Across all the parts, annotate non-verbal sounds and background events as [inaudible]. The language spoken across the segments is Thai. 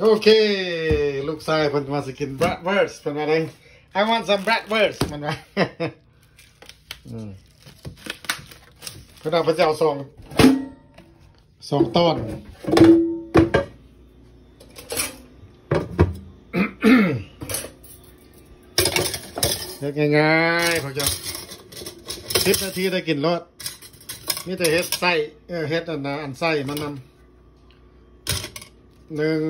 โอเค ลูกชายเพิ่นมาสกิน bratwurst เพิ่นว่าไง I want some bratwurst มันว่าเพิ่นเอาพระเจ้าสองสองต้นเฮ็ดง่ายๆพระเจ้าสิบนาทีได้กินรสมีแต่เฮ็ดไส้เออเฮ็ดอันนะอันไส้มันนำหนึ่ง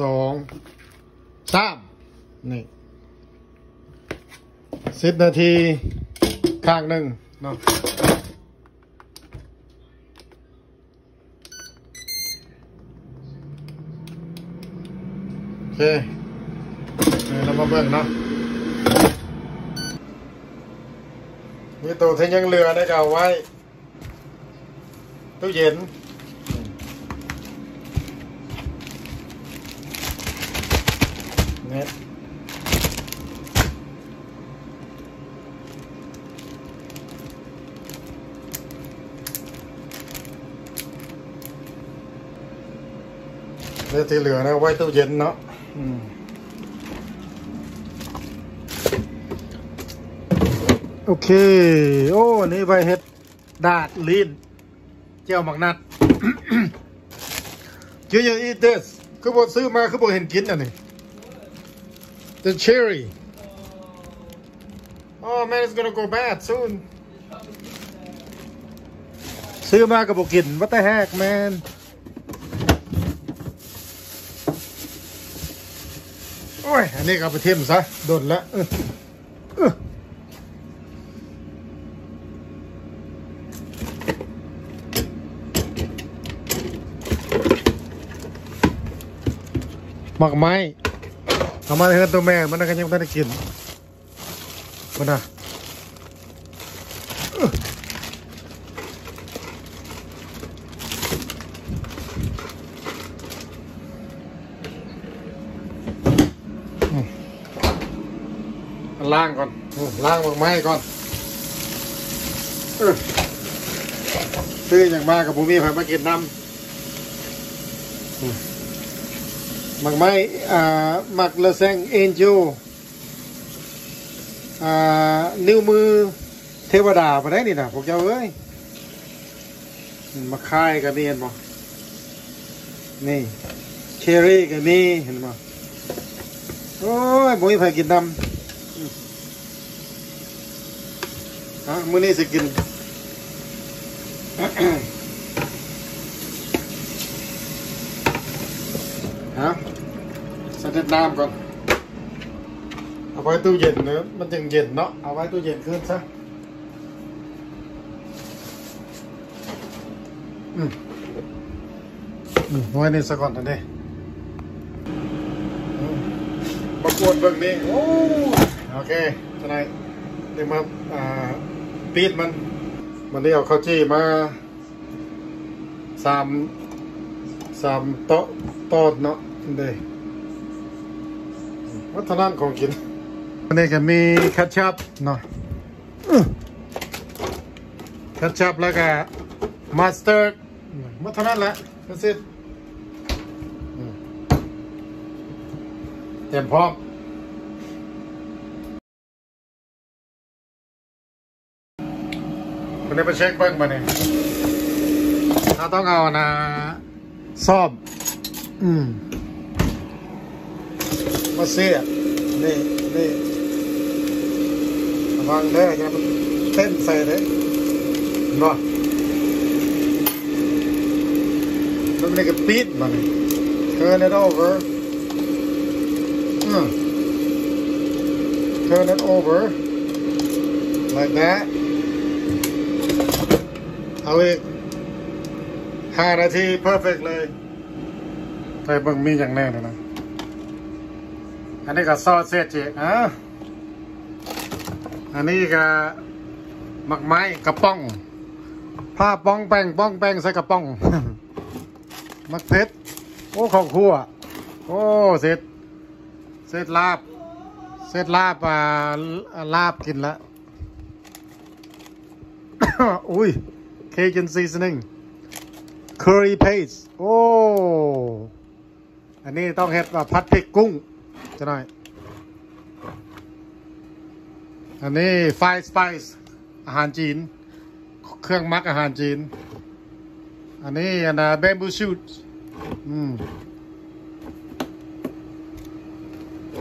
สองสามนี่สิบนาทีข้างหนึ่งเนาะโอเคเดี๋ยเรามาเบิ่งเนาะมีตัวที่ยังเหลือได้ก็เอาไว้ตู้เย็น เนี่ยเรื่อที่เหลือนะไว้ตู้เย็นเนาะโอเค โอ้ นี่ใบเห็ด ดาดลีน เจ้าหมักนัด Do you eat this คือบอซื้อมาคือบอเห็นกินอะนี่ The cherry. Oh man, it's gonna go bad soon. ซื้อมากับบอกกิน What the heck man โอ้ยอันนี้ก็เอาไปเทียมซะโดนละเออเออหมักไม้ เอามาให้ตัวแม่ มันน่าจะยังไม่ได้กินมันน่ะอื้ออืมล้างก่อนอืมล้างหมากไม้ก่อนอื้อซื้ออย่างมากกับผมมีใครมากินน้ำอืม หมักไม้อ่าหมักเลอแซงเอ็นจูอ่านิ้วมือเทวดาไปได้นี่นะพวกเจ้าเอ้ยมาคายกับนี่เห็นบ่นี่เชอรี่กับนี่เห็นบ่โอ้ยบ่มีใครกินน้ำฮะมื้อนี้สิกินฮะ ใส่น้ำก่อน เอาไว้ตู้เย็นเนอะมันยังเย็นเนาะ เอาไว้ตู้เย็นขึ้นซะอืมอืมไว้นี่ซะก่อนนะเด้อืมมากวนเบิ่งนี่โอ้โอเคทนายเดี๋ยวมาอ่าปีดมัน มันนี้เอาข้าวจี้มาสามสามโต๊ะโต๊ะเนาะเด้ วัฒนธรรมของกินอันนี้ก็มีแคชชัพเนาะอื้อแคชชัพแล้วก็มาสเตอร์ดวัฒนธรรมแหละก็สิเตรียมพร้อมคนนี้ไปเช็คเบิ้งมาเนี่ยเราต้องเอานะซ่อมอืม มาเสียนี่นี่ระวังเด้ออย่ามันเต้นใส่เด้อเนาะมันไม่ได้กระปิดมาเนี่ย turn it over อืม turn it over like that เอาอีกห้านาที perfect เลยไปเบิ่งมีอย่างแน่เลยนะ อันนี้ก็ซอสเซจเจอะอันนี้ก็หมักไม้กระป้องผ้าป้องแป้งป้องแป้งใส่กระป้องมักเพชรโอ้ของคั่วโอ้เสร็จเสร็จลาบ เสร็จลาบอ่าลาบกินละอุ้ย Cajun seasoning curry paste โอ้ อันนี้ต้องเฮ็ดว่าพัดพริกกุ้ง จะหน่อย อันนี้ไฟสไปซ์อาหารจีน เครื่องมักอาหารจีน อันนี้อันน่ะเบมบูชูดอืม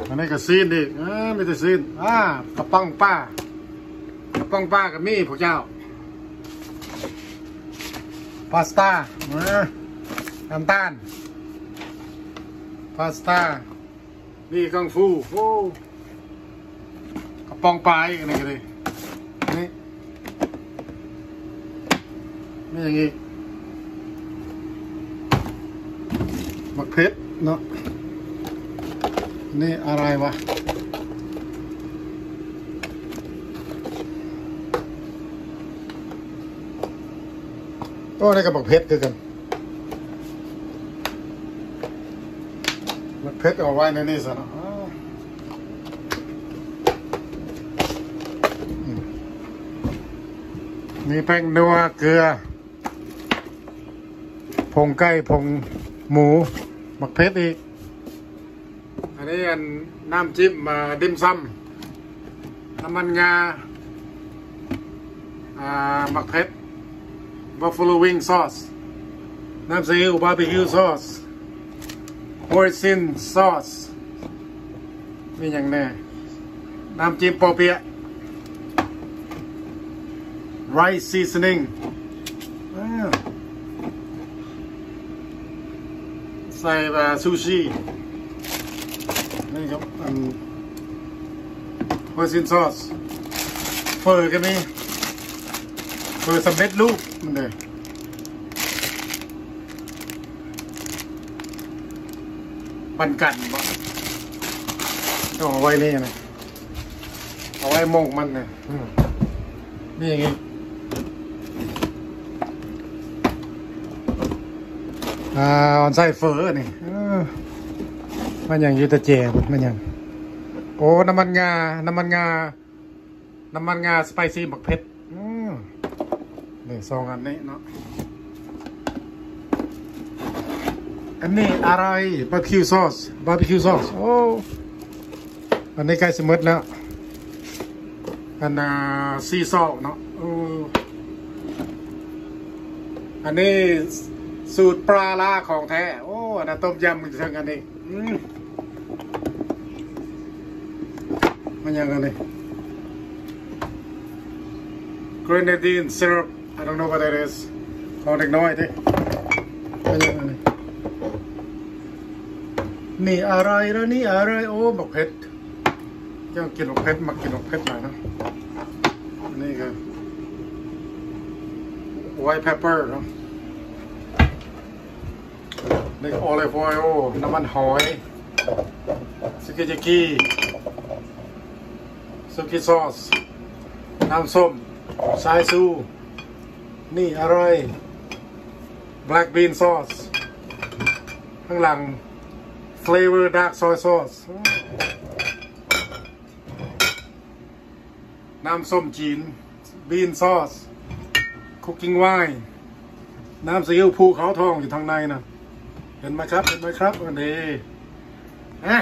อันนี้ก็ซีนดิอ่าไม่ได้ซีนอ่ากระป๋องป้ากระป๋องป้ากับมี่พวกเจ้าพาสต้าอ่าน้ำตาลพาสต้า นี่กังฟูโอ้กระปองปลาอีกอันนี่ก็เลยนี่นี่อย่างงี้มักเพชรเนาะนี่อะไรวะโอ้นี่ก็บอกเพชรคือกัน มันเพชรเอาไว้ในนี่ซะนะมีแป้งนัวเกลือ ผงไก่ผงหมูหมักเพชรอีก อันนี้อันน้ำจิ้มมาดิมซัมน้ำมันงาอ่าหมักเพชร buffalo wing sauce น้ำซีอิ๊วบาร์บีคิวซอส hoisin sauce มีอย่างแน่ น้ำจิ้มโปอเปียะ rice seasoning ใส่แบบซูชิ นี่ครับอันโฮซินซอสเฟอร์ก็มีเฟอร์สำเร็จรูปมันเลย ปันกันบ่ต้องเอาไว้นี่นะเอาไว้โมงมันนะอืมนี่อย่างงี้อ่าออนไซเฟอร์นี่เออมันอย่างยูตะเจมันอย่างโอ้น้ำมันงา น้ำมันงา น้ำมันงาสไปซี่หมักเผ็ดอืมนี่สองอันนี้เนาะ อันนี้อะไรบาร์บีคิวซอสบาร์บีคิวซอสโอ้อันนี้ใกล้สมมติแล้ว อันน่ะซีซอลเนาะโออันนี้สูตรปลาล่าของแท้ โอ้อันนั้นต้มยำมันเชิงอันนี้มันยังไงเลย grenadine syrup I don't know what that is ของเด็กน้อยดิมันยังไงเลย นี่อะไรแล้วนี่อะไรโอ้บักเผ็ดยังกินบักเผ็ดมากินบักเผ็ดหน่อยนะนี่คือ white pepper เนะนี่ olive oil น้ำมันหอยสกิจิกิสุกี้ซอส น้ำส้มสายซู นี่อะไร black bean sauce ข้างหลัง flavor dark soy sauce น้ำส้มจีน bean sauce cooking wine น้ำซีอิ๊วภูเขาทองอยู่ทางในนะเห็นไหมครับ เห็นไหมครับอันนี้อะ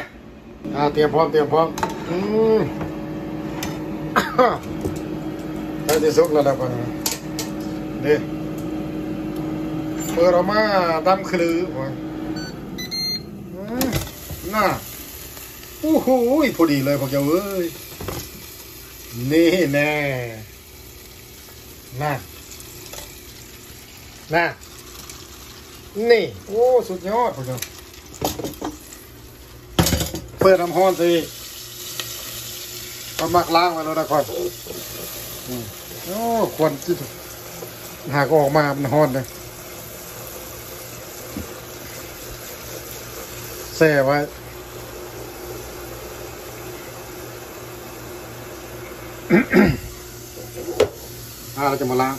อ่าเตรียมพร้อม เตรียมพร้อมอืมได้ที่สุกแล้วล่ะปะนี่เปิดออกมาดำคลื้อ น่าโอ้โหพอดีเลยพวกเจ้าเอ้ย นี่แน่น่าน่านี่ โอ้ สุดยอดพวกเจ้าเปิดน้ำห้อนสิก็มักล้างไว้แล้วนะคอยโอ้ ควรที่หากออกมามันห้อนเลยแช่ไว้ 咳 [coughs] 啊怎么啦